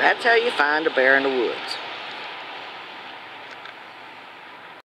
That's how you find a bear in the woods.